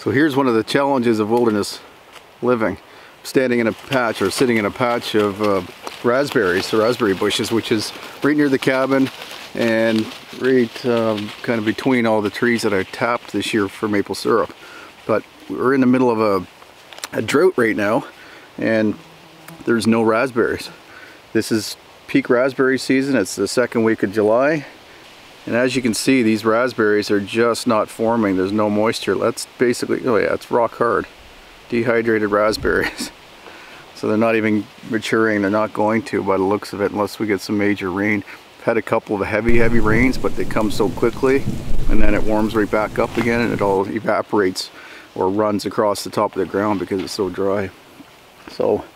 So here's one of the challenges of wilderness living. Standing in a patch or sitting in a patch of uh, raspberries, the raspberry bushes, which is right near the cabin and right um, kind of between all the trees that I tapped this year for maple syrup. But we're in the middle of a, a drought right now and there's no raspberries. This is peak raspberry season. It's the second week of July and as you can see, these raspberries are just not forming. There's no moisture. That's basically, oh yeah, it's rock hard. Dehydrated raspberries. So they're not even maturing. They're not going to by the looks of it unless we get some major rain. I've had a couple of heavy, heavy rains, but they come so quickly and then it warms right back up again and it all evaporates or runs across the top of the ground because it's so dry. So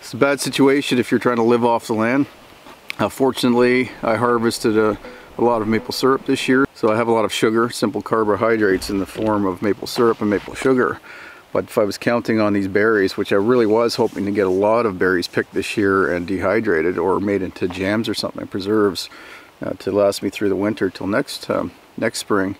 it's a bad situation if you're trying to live off the land. Uh, fortunately, I harvested a a lot of maple syrup this year. So I have a lot of sugar, simple carbohydrates in the form of maple syrup and maple sugar. But if I was counting on these berries, which I really was hoping to get a lot of berries picked this year and dehydrated or made into jams or something, preserves, uh, to last me through the winter till next um, next spring.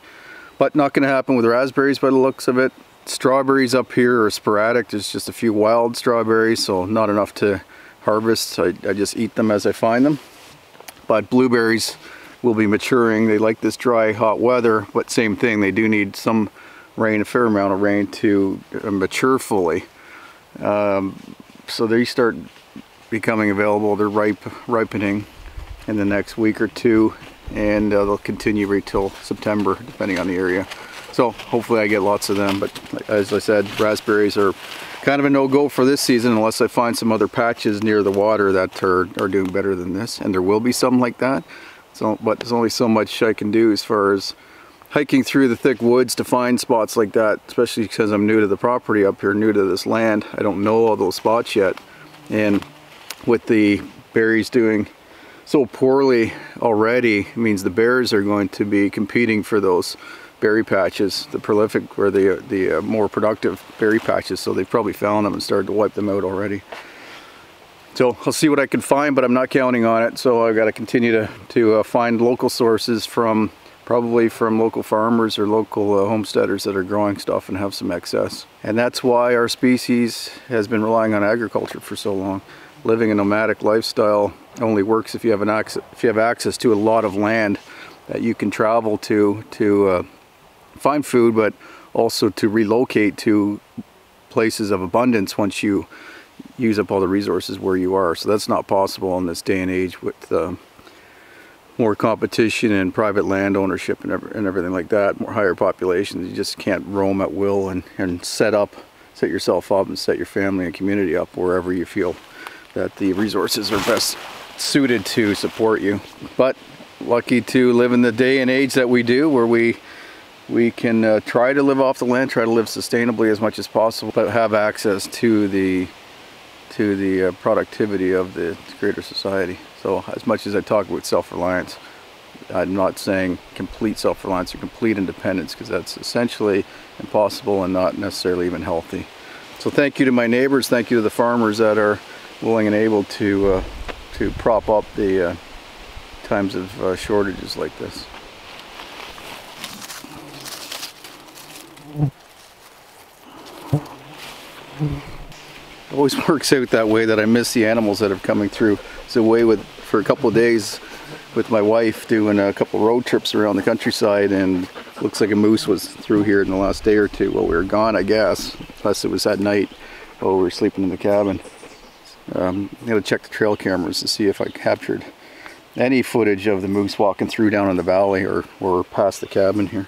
But not going to happen with raspberries by the looks of it. Strawberries up here are sporadic. There's just a few wild strawberries, so not enough to harvest. I, I just eat them as I find them. But blueberries, will be maturing. They like this dry, hot weather, but same thing, they do need some rain, a fair amount of rain to uh, mature fully. Um, so they start becoming available, they're ripe, ripening in the next week or two, and uh, they'll continue right till September, depending on the area. So hopefully I get lots of them, but as I said, raspberries are kind of a no-go for this season unless I find some other patches near the water that are, are doing better than this, and there will be some like that. So, but there's only so much I can do as far as hiking through the thick woods to find spots like that, especially because I'm new to the property up here, new to this land. I don't know all those spots yet. And with the berries doing so poorly already, means the bears are going to be competing for those berry patches, the prolific or the, the uh, more productive berry patches. So they've probably found them and started to wipe them out already. So I'll see what I can find, but I'm not counting on it. So I've got to continue to, to uh, find local sources from probably from local farmers or local uh, homesteaders that are growing stuff and have some excess. And that's why our species has been relying on agriculture for so long. Living a nomadic lifestyle only works if you have an access, if you have access to a lot of land that you can travel to to uh, find food, but also to relocate to places of abundance once you use up all the resources where you are. So that's not possible in this day and age with uh, more competition and private land ownership and, and everything like that, more higher populations. You just can't roam at will and, and set up, set yourself up and set your family and community up wherever you feel that the resources are best suited to support you. But lucky to live in the day and age that we do where we we can uh, try to live off the land, try to live sustainably as much as possible, but have access to the to the uh, productivity of the greater society. So as much as I talk about self-reliance, I'm not saying complete self-reliance or complete independence because that's essentially impossible and not necessarily even healthy. So thank you to my neighbors, thank you to the farmers that are willing and able to, uh, to prop up the uh, times of uh, shortages like this. Always works out that way that I miss the animals that are coming through. So away with for a couple of days with my wife doing a couple road trips around the countryside and looks like a moose was through here in the last day or two. While we were gone I guess plus it was that night while we were sleeping in the cabin. Um, I gotta check the trail cameras to see if I captured any footage of the moose walking through down in the valley or, or past the cabin here